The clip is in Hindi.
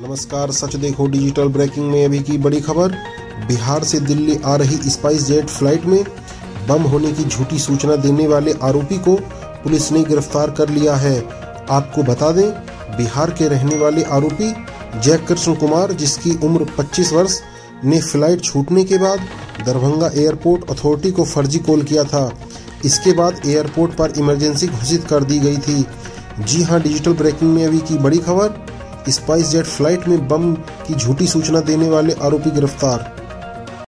नमस्कार, सच देखो डिजिटल ब्रेकिंग में अभी की बड़ी खबर। बिहार से दिल्ली आ रही स्पाइस जेट फ़्लाइट में बम होने की झूठी सूचना देने वाले आरोपी को पुलिस ने गिरफ़्तार कर लिया है। आपको बता दें, बिहार के रहने वाले आरोपी जय कृष्ण कुमार, जिसकी उम्र 25 वर्ष, ने फ़्लाइट छूटने के बाद दरभंगा एयरपोर्ट अथॉरिटी को फर्जी कॉल किया था। इसके बाद एयरपोर्ट पर इमरजेंसी घोषित कर दी गई थी। जी हाँ डिजिटल ब्रेकिंग में अभी की बड़ी खबर। स्पाइस जेट फ़्लाइट में बम की झूठी सूचना देने वाले आरोपी गिरफ़्तार